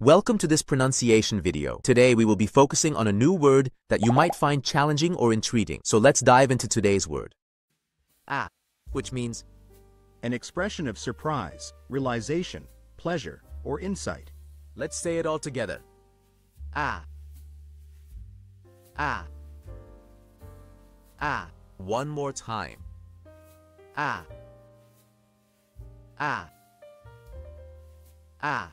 Welcome to this pronunciation video. Today we will be focusing on a new word that you might find challenging or intriguing. So let's dive into today's word. Ah, which means An expression of surprise, realization, pleasure, or insight. Let's say it all together. Ah. Ah. Ah. One more time. Ah. Ah. Ah.